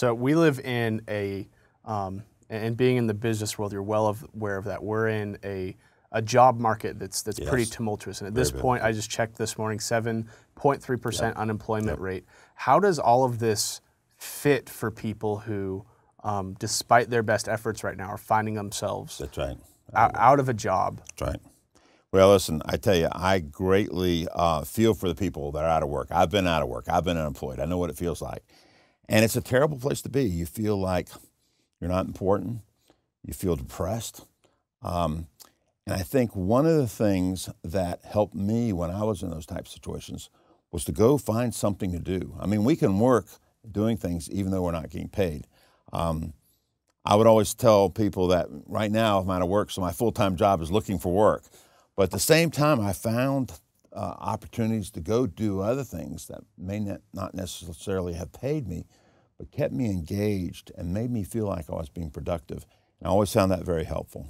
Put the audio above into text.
So we live in a, um, and being in the business world, you're well aware of that. We're in a a job market that's that's pretty tumultuous. And at Very this good. point, I just checked this morning, seven point three percent unemployment rate. How does all of this fit for people who, um, despite their best efforts right now, are finding themselves That's right. out, out of a job? That's right. Well, listen, I tell you, I greatly uh, feel for the people that are out of work. I've been out of work. I've been unemployed. I know what it feels like. And it's a terrible place to be. You feel like you're not important. You feel depressed. Um, and I think one of the things that helped me when I was in those type of situations was to go find something to do. I mean, we can work doing things even though we're not getting paid. Um, I would always tell people that right now I'm out of work, so my full time job is looking for work. But at the same time, I found uh, opportunities to go do other things that may not, not necessarily have paid me, but kept me engaged and made me feel like I was being productive. And I always found that very helpful.